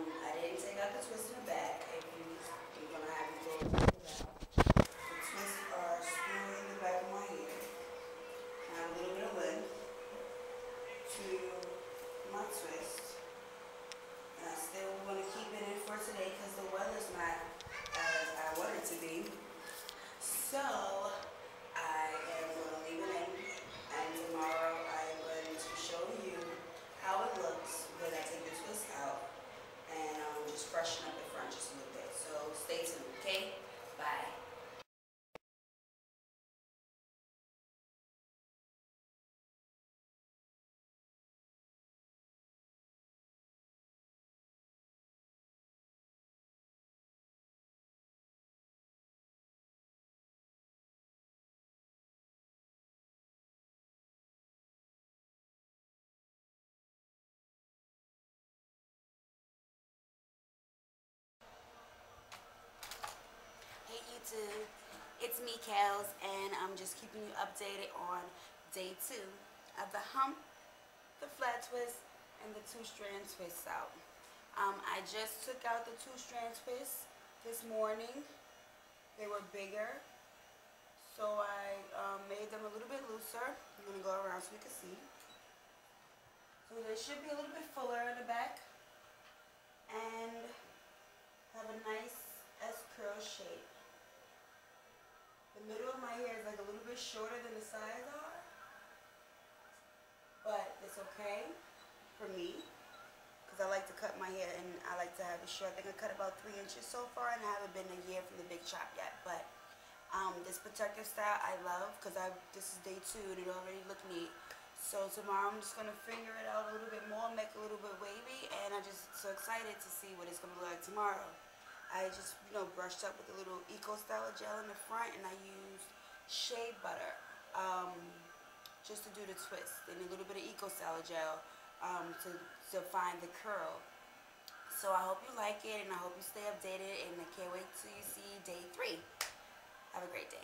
I didn't take out the twist in the back. You're have to it. The twists are in the back of my have a little bit of to my twist. It's me Kels and I'm just keeping you updated on day two of the hump, the flat twist, and the two strand twists out. Um, I just took out the two strand twists this morning. They were bigger, so I um, made them a little bit looser. I'm gonna go around so you can see. So they should be a little bit fuller in the back and have a nice S curl shape. The middle of my hair is like a little bit shorter than the sides are, but it's okay for me because I like to cut my hair and I like to have it short. I think I cut about three inches so far and I haven't been a year from the big chop yet, but um, this protective style I love because I this is day two and it already look neat. So tomorrow I'm just gonna finger it out a little bit more, make it a little bit wavy, and I'm just so excited to see what it's gonna look like tomorrow. I just, you know, brushed up with a little Eco Styler gel in the front, and I used shea butter um, just to do the twist, and a little bit of Eco Styler gel um, to, to find the curl. So I hope you like it, and I hope you stay updated, and I can't wait till you see day three. Have a great day.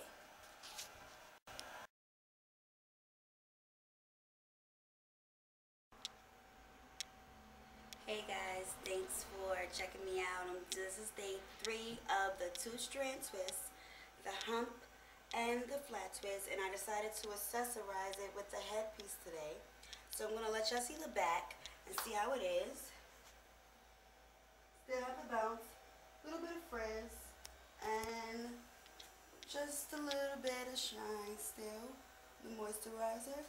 Hey guys, thanks for checking me out. Um, this is day three of the two strand twist, the hump and the flat twist, and I decided to accessorize it with the headpiece today. So I'm gonna let y'all see the back and see how it is. Still have the bounce, a little bit of frizz, and just a little bit of shine still, the moisturizer.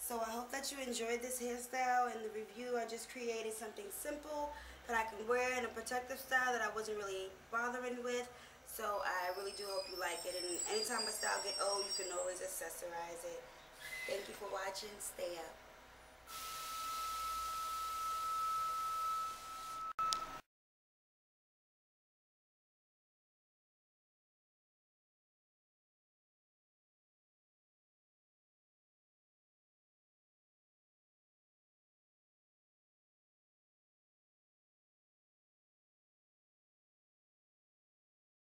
So I hope that you enjoyed this hairstyle and the review. I just created something simple that I can wear in a protective style that I wasn't really bothering with. So I really do hope you like it. And anytime a style get old, you can always accessorize it. Thank you for watching. Stay up.